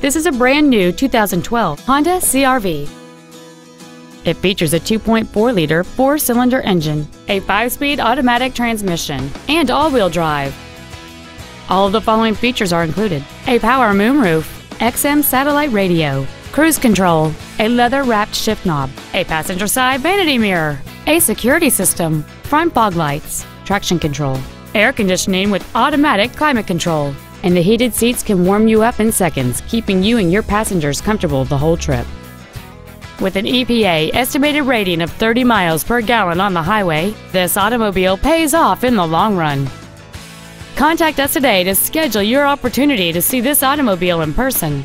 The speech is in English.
This is a brand new 2012 Honda CRV. It features a 2.4-liter four-cylinder engine, a five-speed automatic transmission, and all-wheel drive. All of the following features are included. A power moonroof, XM satellite radio, cruise control, a leather-wrapped shift knob, a passenger side vanity mirror, a security system, front fog lights, traction control, air conditioning with automatic climate control, and the heated seats can warm you up in seconds, keeping you and your passengers comfortable the whole trip. With an EPA estimated rating of 30 miles per gallon on the highway, this automobile pays off in the long run. Contact us today to schedule your opportunity to see this automobile in person.